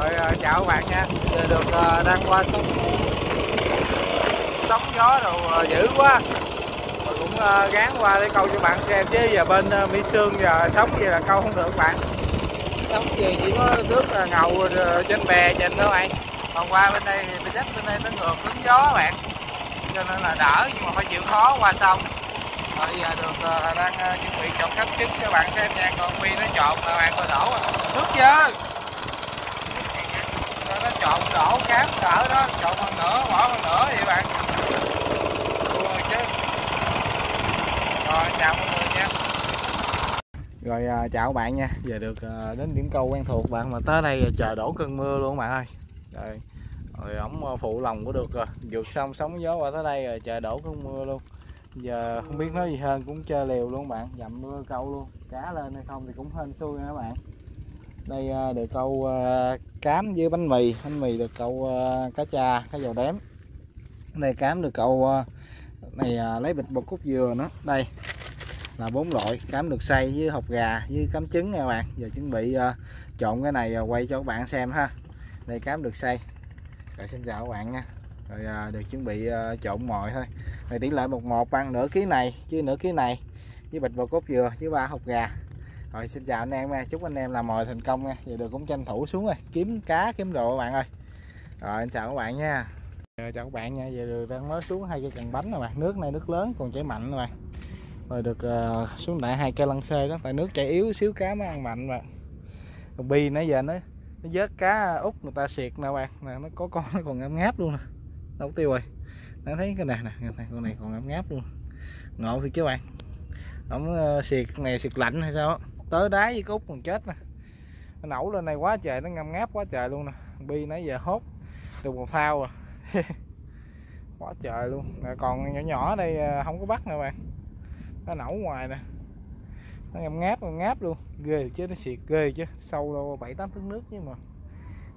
rồi ờ, chào các bạn nha. Giờ được ờ, đang qua sóng sóng gió đồ ờ, dữ quá. Rồi cũng à, gán qua để câu cho bạn xem chứ giờ bên Mỹ Sương giờ sóng gì là câu không được bạn. Sóng gì chỉ có nước là ngầu trên bè nhìn thôi bạn. Còn qua bên đây bên đất bên đây nó ngược đứng gió bạn. Cho nên là đỡ nhưng mà phải chịu khó qua sông. Rồi bây giờ được uh, đang uh, chuẩn bị trộn cắp trứng cho bạn xem nha. Con phi nó trộn mà bạn coi đổ à. nước chưa? Đổ cám cỡ đó trộn phần nữa bỏ phần nữa vậy bạn. Rồi chứ. Rồi chào mọi người nha. Rồi à, chào các bạn nha. Giờ được à, đến điểm câu quen thuộc bạn mà tới đây chờ đổ cơn mưa luôn bạn ơi. Rồi rồi ổng à, phụ lòng của được rồi. Vượt xong sóng gió qua tới đây rồi chờ đổ cơn mưa luôn. Giờ không biết nói gì hơn cũng chơi liều luôn bạn dầm mưa câu luôn. Cá lên hay không thì cũng hên xui nha các bạn đây à, được câu à, cám với bánh mì. Bánh mì được câu à, cá cha, cá dầu đếm. Đây, cám được câu này lấy bịch bột cúc dừa nữa. Đây, là bốn loại. Cám được xay với hột gà, với cám trứng nha các bạn. Giờ chuẩn bị trộn cái này quay cho các bạn xem ha. Đây, cám được xay. Rồi, xin chào các bạn nha. Rồi được chuẩn bị trộn mọi thôi. Rồi, tỷ lệ một một ăn nửa ký này, chứ nửa ký này, với bịch bò cốt dừa với ba hột gà rồi xin chào anh em nha. Chúc anh em làm mồi thành công nha. Giờ được cũng tranh thủ xuống rồi. Kiếm cá kiếm đồ các bạn ơi. Rồi anh chào các bạn nha. Rồi, chào các bạn nha. Giờ được đang mới xuống hai cây cần bánh rồi bạn. Nước này nước lớn còn chảy mạnh rồi bạn. Rồi được uh, xuống lại hai cây lăng xê đó. Tại nước chảy yếu xíu cá mới ăn mạnh bạn. Còn bi nãy giờ nó nó vớt cá út người ta xiệt nè bạn. Nè nó có con nó còn ngáp ngáp luôn nè. Đâu tiêu rồi. Nó thấy cái này nè này con này còn ngáp ngáp luôn. Ngộ thì chứ bạn. Ổng uh, ờ, xiệt này xiệt lạnh hay sao tới đáy với cái út còn chết nè. Nó nổi lên này quá trời nó ngâm ngáp quá trời luôn nè. Bi nãy giờ hốt được một phao à quá trời luôn. Nè còn nhỏ nhỏ đây ờ, không có bắt nè bạn. Nó nổi ngoài nè. Nó ngâm ngáp ngâm ngáp luôn. Ghê chứ nó xịt ghê chứ. Sâu đâu bảy tám thước nước chứ mà.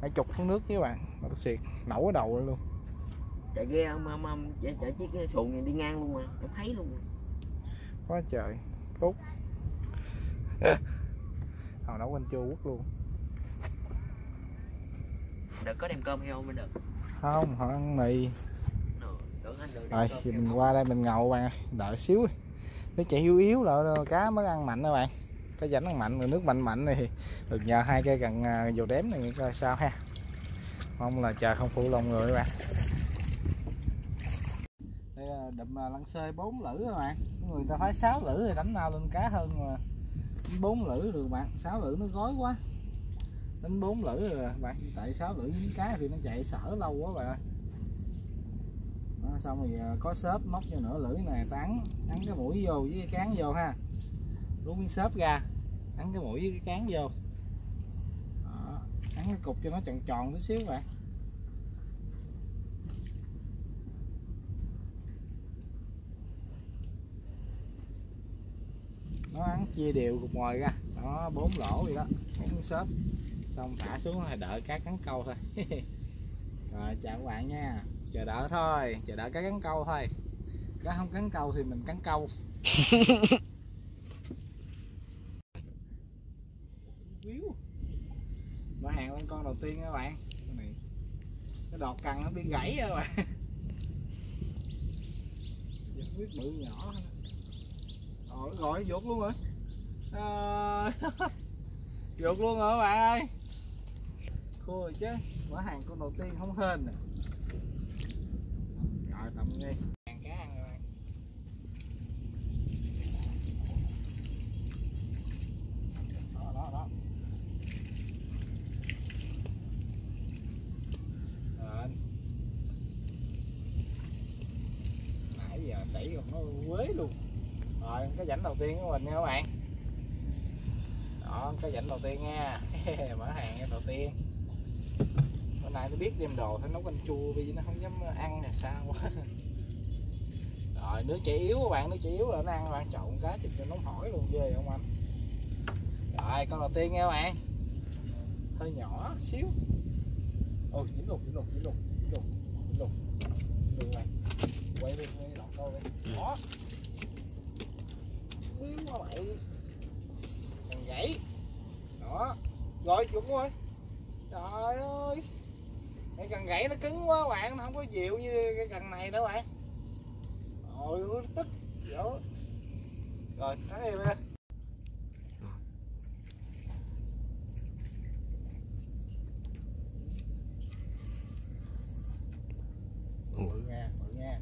Hai chục thước nước chứ bạn. Mà nó xịt nổi ở đầu luôn. Chạy ghê mà, mà chạy, chạy chiếc xuồng này đi ngang luôn mà. Em thấy luôn. Quá trời. Cút hồi nấu anh chua quất luôn. Đợt có đem cơm hay không bên đợt? Không họ ăn mì. Rồi thì mình qua đây mình ngầu bạn ơi đợi xíu nó chạy yếu yếu là cá mới ăn mạnh đó bạn. Cái rảnh ăn mạnh rồi nước mạnh mạnh thì được nhờ hai cây cần à, dầu đếm này coi sao ha. Mong là chờ không phụ lòng người các bạn. Đây là đậm à, lăng xê bốn lữ các bạn. Người ta phái sáu lữ thì đánh nào lên cá hơn mà bốn lữ được bạn sáu lữ nó gói quá. Đánh bốn lữ rồi à, bạn tại sáu lữ dính cá thì nó chạy sở lâu quá bạn ơi. Đó, xong rồi à, có xốp móc cho nửa lưỡi này tán ắn cái mũi vô với cái cán vô ha. Rút miếng xốp ra ắn cái mũi với cái cán vô. Đó. ắn cái cục cho nó tròn tròn tí xíu bạn. Nó ăn chia đều cục ngoài ra. Nó bốn lỗ vậy đó. Bốn xốp xong thả xuống rồi đợi cá cắn câu thôi. Rồi, chào các bạn nha. Chờ đợi thôi. Chờ đợi cá cắn câu thôi. Cá không cắn câu thì mình cắn câu. Mở hàng lên con đầu tiên các bạn. Này, cái đọt cần nó bị gãy rồi các bạn. Không biết bự nhỏ. Ờ, hay Ồ, nó gọi vuột luôn rồi. À, luôn rồi các bạn ơi. Thua rồi chứ mở hàng con đầu tiên không hên nè. Rồi tầm ngay. hàng cá ăn rồi đó đó đó. Rồi nãy giờ xảy còn nó quế luôn rồi, cái rãnh đầu tiên của mình nha các bạn. Đó, cái rãnh đầu tiên nha. Mở hàng cái đầu tiên. Bữa nay nó biết đem đồ thấy nấu canh chua vì nó không dám ăn là sao quá. Rồi, nước chảy yếu các bạn, nước chảy yếu là nó ăn các bạn trộn cá chụp cho nóng hỏi luôn, ghê không anh? Rồi, con đầu tiên nha các bạn. Hơi nhỏ xíu. Ôi, dính luôn dính luôn dính luôn dính luôn dính luôn dính luôn quay đi, quay lọt câu đi. Đó yếu quá mày thằng gãy. Đó. Rồi chuẩn rồi. Trời ơi. Cái cần gãy nó cứng quá bạn, nó không có dịu như cái cần này đâu bạn. Ôi nó tức dỗ rồi thắng em ơi bự nha bự nha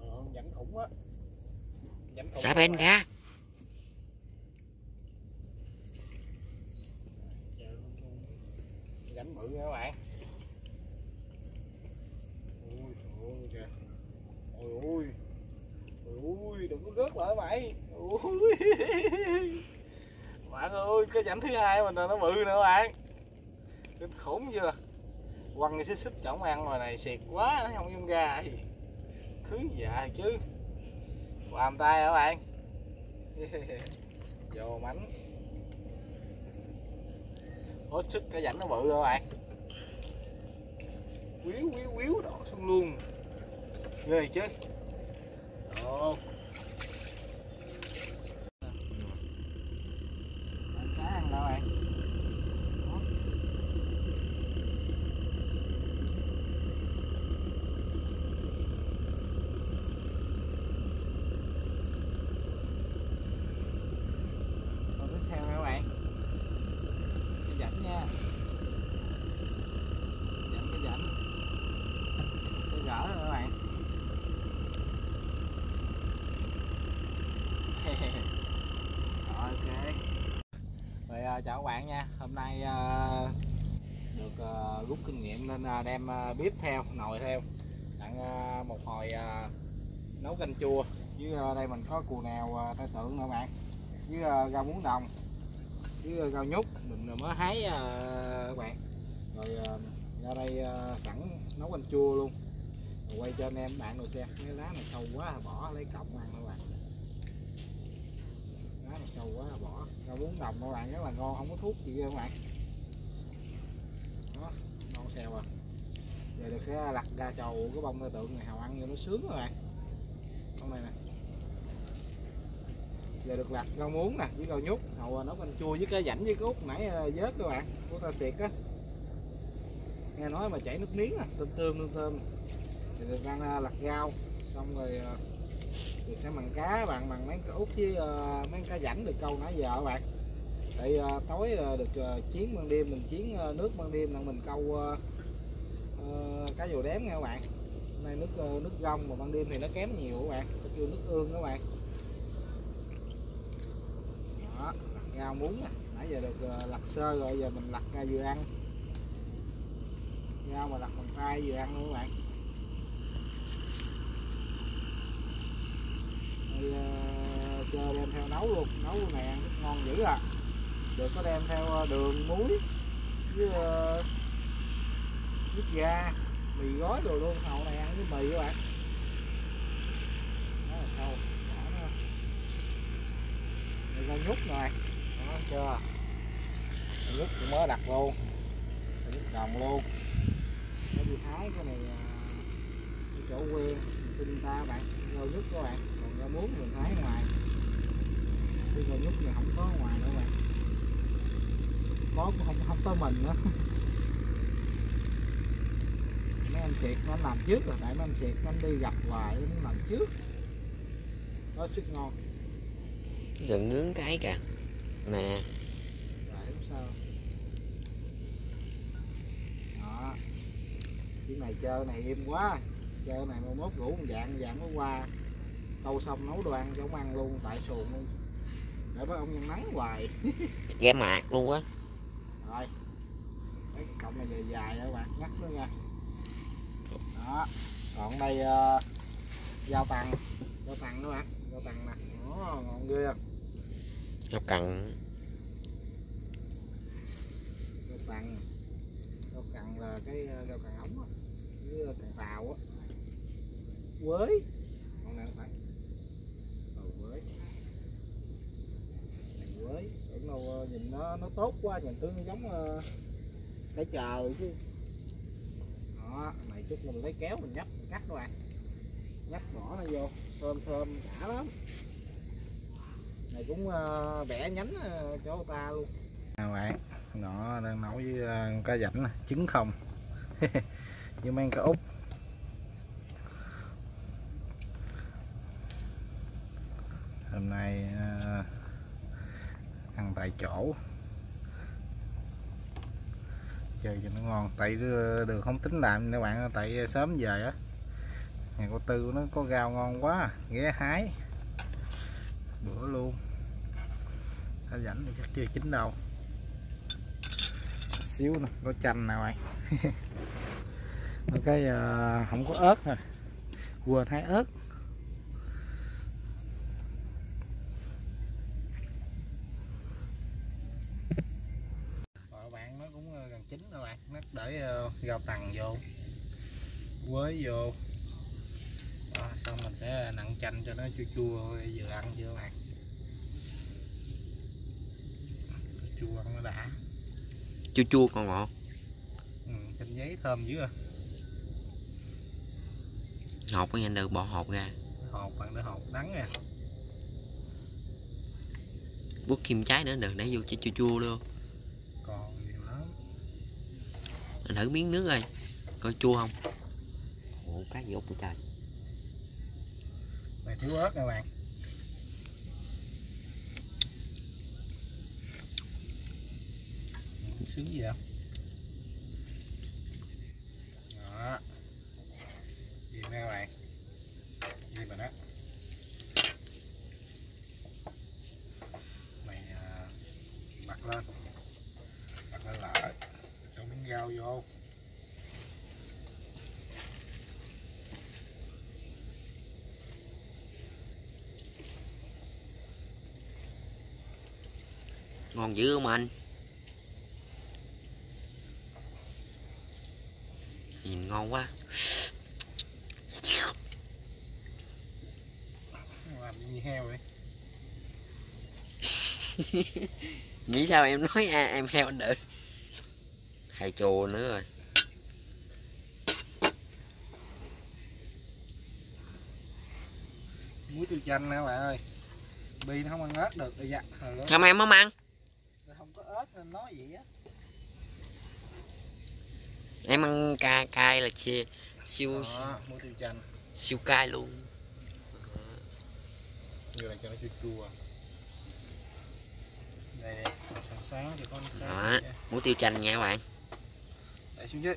ờ, dẫn khủng á Dẫn khủng Xả bên ra Rảnh bự nha các bạn ôi trời kìa Ôi ôi Ôi ôi đừng có rớt lại mày ôi, Bạn ơi cái rảnh thứ hai mình là nó bự nữa bạn. Kinh khủng chưa? Quăng xích xích chổng ăn rồi này xịt quá nó không dung ra Thứ dạ chứ? Quàm tay hả bạn? Vô mánh hết sức cái rảnh nó bự rồi bạn. Quýu quýu quýu đỏ xuống luôn. Ghê chứ. Được. Ăn cá ăn đâu bạn Đó. Còn tiếp theo nè các bạn dẫn cái dẫn sẽ gỡ rồi các bạn ok rồi chào các bạn nha. Hôm nay ờ, được ờ, rút kinh nghiệm nên ờ, đem bếp theo, nồi theo. Đặng một hồi nấu canh chua. Với đây mình có cù nào tay tượng nữa bạn. Với rau muống đồng với ờ, rau nhút mình ờ, mới hái à, các bạn. Rồi à, ra đây à, sẵn nấu canh chua luôn. Rồi quay cho anh em bạn rồi xem. Cái lá này sâu quá bỏ lấy cọng ăn các bạn. Lá này sâu quá bỏ. Rau muống đồng các bạn rất là ngon. Không có thuốc gì các bạn. Đó ngon xèo à. Giờ được sẽ lặt ra chầu cái bông tượng này hào ăn cho nó sướng các bạn. Con này nè giờ được lặt rau muống nè, với rau nhút. Hầu nấu canh chua với cái rảnh với cái út nãy ờ, vớt các bạn, của ta xịt á. Nghe nói mà chảy nước miếng à tôm tôm tôm tôm thì được ăn ờ, lặt rau, xong rồi ờ, thì được sẽ bằng cá bạn bằng mấy cái út với mấy cá rảnh được câu nãy giờ các bạn. Tại tối là được chiến ban đêm, mình chiến nước ban đêm là mình câu cá dầu đếm nha các bạn? Hôm nay nước nước rong mà ban đêm thì nó kém nhiều các bạn, phải kêu nước ương các bạn. Đó rau muống nè nãy giờ được ờ, lặt sơ rồi giờ mình lặt ra vừa ăn. Rau mà lặt bằng tay vừa ăn luôn các bạn. Đây, ờ, chờ đem theo nấu luôn. Nấu luôn này ăn rất ngon dữ à. Được có đem theo ờ, đường muối với nước ga mì gói đồ luôn. Hậu này ăn với mì các bạn. Đó là sâu bỏ nó rồi nhút rồi chưa? Nhút cũng mới đặt luôn. Nhút đồng luôn. Nó đi hái cái này à, cái chỗ quen xin ta bạn rau nhút các bạn. Còn rau muống thì mình hái ngoài. Cái rau nhút này không có ngoài nữa bạn. Có cũng không không tới mình nữa. Mấy anh xịt nó làm trước rồi tại mấy anh xịt nó đi gặp hoài nó làm trước. Nó sức ngon. Gần nướng cái kìa Nè. Sao. Đó. Cái này chơi này im quá. Chơi này mà mốt rủ một dạng dạng mới qua. Câu xong nấu đồ ăn cho ông ăn luôn Tại xuồng luôn. Để bác ông nhân nắng hoài. Ghé mạc luôn quá Rồi. Mấy cái cọng này dài dài đó các bạn Ngắt nữa nha Đó. Còn đây uh, Dao tầng Dao tầng các bạn. Dao tầng nè. Ngon ghê. không Nó cần rau cần rau cần là cái ờ, rau cần ống á với ờ, cần tàu á. Quế. Con này phải. Ừ, quế. Này quế. Tưởng đâu ờ, nhìn nó nó tốt quá nhìn tướng nó giống cái trời chứ. Đó này chút mình lấy kéo mình nhấp mình cắt các bạn. Nhấp bỏ nó vô. Thơm thơm đã lắm này cũng ờ, uh, bẻ nhánh uh, cho ta luôn. Các bạn nó đang nấu với uh, cá rảnh trứng không. Như mang cá út. Hôm nay à, ăn tại chỗ. Chơi cho nó ngon tại đường không tính làm các bạn tại sớm về á. Ngày cô tư nó có rau ngon quá ghé hái bữa luôn. Cá rảnh thì chắc chưa chín đâu. Xíu nè có chanh nè mày cái uh, không có ớt rồi. Vừa thái ớt. Bạn nó cũng ờ, gần chín rồi bạn. Nó để uh, rau tầng vô. Quế vô đó, xong mình sẽ nặn chanh cho nó chua chua vừa ăn chưa bạn chua ăn nó đã. Chua chua còn ngọt. Ừ, chanh giấy thơm dữ à. Hột anh được bỏ hột ra. Hột bạn để hột đắng nè. Bút kim trái nữa được để vô cho chua chua luôn. Còn nhiều lắm. Anh thử miếng nước coi coi chua không? Ủa cái gì út trời này thiếu ớt nè bạn. Sướng gì không đó. Gì nè các bạn. Gì mà đó. Mày à, bật lên. Bật lên lại. Cho miếng rau vô. Ngon dữ không anh? Nhìn ngon quá. Làm như heo vậy. Nghĩ sao em nói à, em heo anh được hay chua nữa rồi. Muối tiêu chanh nè bạn ơi. Bi nó không ăn ớt được dạ mà em không ăn? không ớt nên nói vậy á. Em ăn cay cay là chia siêu tiêu chanh. siêu cay luôn. Như là cho nó chua chua. Đây nè sáng sáng thì ánh sáng Đó. muối tiêu chanh nha các bạn. Để xuống dưới.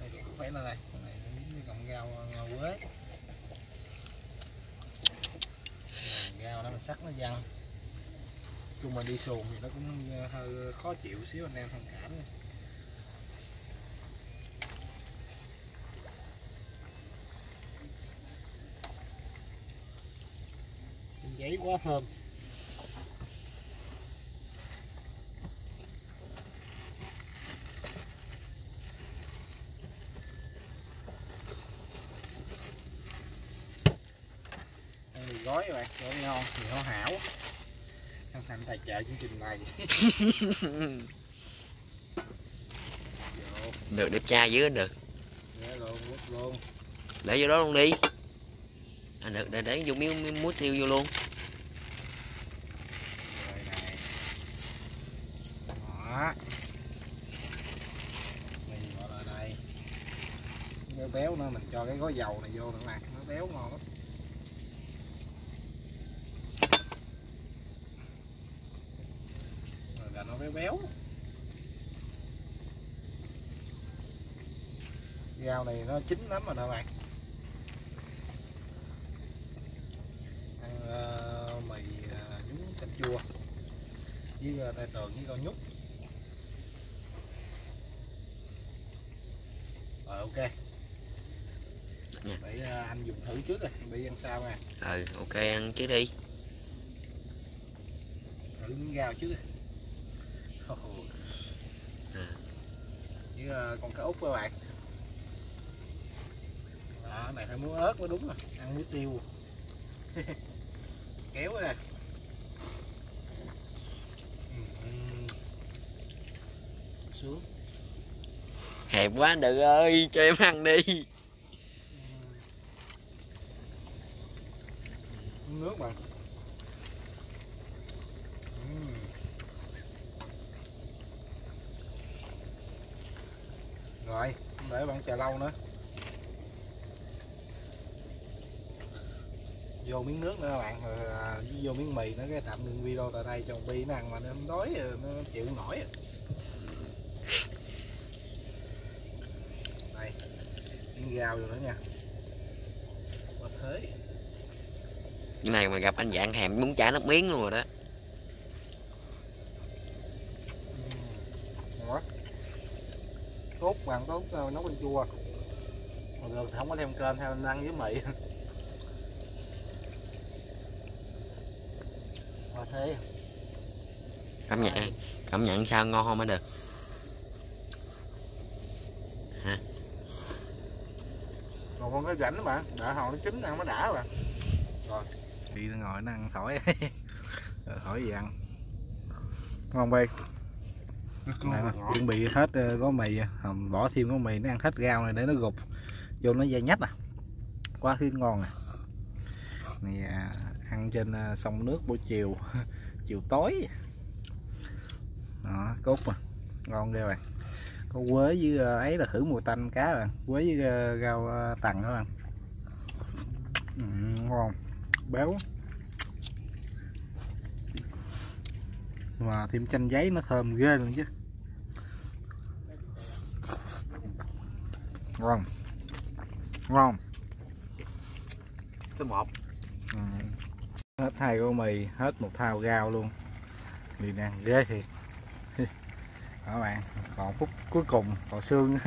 Đây cũng phải là này con này nó cọng rau rau quế. Rau đó mình sắc nó văng chung mà đi xuồng thì nó cũng ờ, hơi khó chịu xíu, anh em thông cảm nha giấy quá thơm. Ăn gói các bạn, gói ngon thì nó hảo thành tài trợ chương trình này. Được đẹp trai dữ được. Để vô đó luôn đi. À được để để vô miếng, miếng muối tiêu vô luôn. Đó. Mì gọi là đây. Béo béo nữa mình cho cái gói dầu này vô nữa nè nó béo ngon lắm rồi là nó béo. Rau này nó chín lắm rồi nè bạn. Ăn ờ, mì uh, nhúng canh chua với uh, đại tường với con nhúc rồi ok. Nha. để ờ, anh dùng thử trước rồi bị ăn sao nha. Ừ ok ăn chứ đi. Thử miếng rau trước đi Ồ, À. với ờ, con cá út các bạn. Đó này phải muối ớt mới đúng rồi ăn muối tiêu. Kéo Ừm. xuống. Hẹp quá anh được ơi cho em ăn đi. Nước mà Ừm. rồi chờ lâu nữa. Vô miếng nước nữa các bạn, rồi à, vô miếng mì nữa, cái tạm ngừng video tại đây cho bi nó ăn mà nó không đói à, nó chịu không nổi. Đây, miếng rau vô nữa nha. Quá thế. Cái này mà gặp anh dạng hèm muốn chả nước miếng luôn rồi đó ngon quá tốt bạn tốt ờ, nấu canh chua. Mà thường không có thêm cơm theo anh ăn với mì. Quá thế. Cảm nhận cảm nhận sao ngon không mới được? Còn con cái rảnh đó bạn đợi hồi nó chín ăn nó đã bạn rồi. Đi ngồi nó ăn thổi thổi gì ăn? Ngon bi Này, chuẩn bị hết ờ, gói mì bỏ thêm gói mì nó ăn hết rau này để nó gục. Vô nó dai nhách à. Quá thứ ngon à. Này à, ăn trên à, sông nước buổi chiều chiều tối. Đó cốt mà ngon ghê bạn. Có quế với ờ, ấy là khử mùi tanh cá bạn. Quế với ờ, rau ờ, tầng đó bạn. Ừ, ngon. Béo. Mà thêm chanh giấy nó thơm ghê luôn chứ ngon ngon số một. Ừ. hết hai gói mì hết một thao rau luôn. Mì nè ghê thiệt. Đó bạn còn phút cuối cùng còn xương.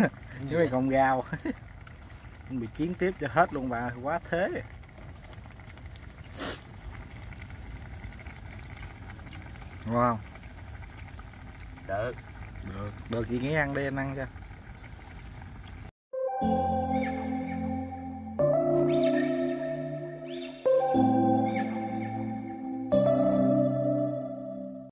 Với mấy con rau. Bị chiến tiếp cho hết luôn bà quá thế. Đúng không? Được. Được. Được chị nghĩ ăn đi anh ăn cho